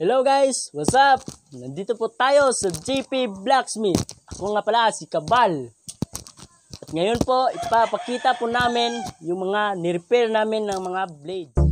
Hello guys, what's up? Nandito po tayo sa JP Blacksmith. Ako nga pala si Kabal. At ngayon po, ipapakita po namin yung mga nirepair namin ng mga blades.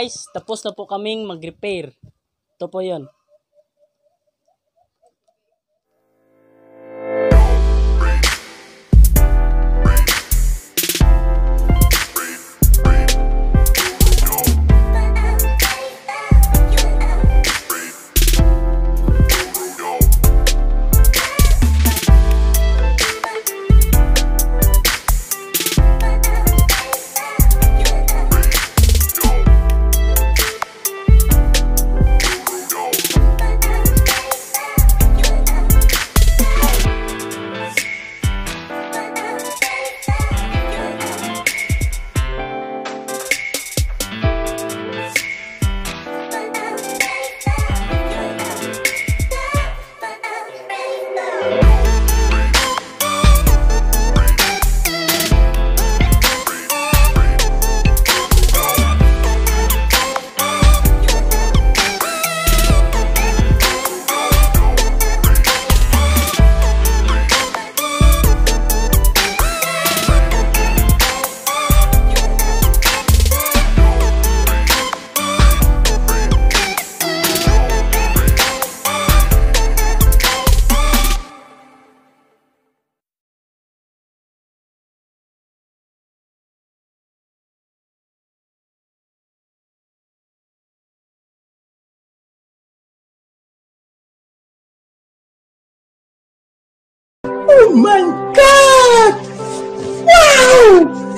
Guys, tapos na po kaming mag-repair. Ito po yon. Oh my God! Wow!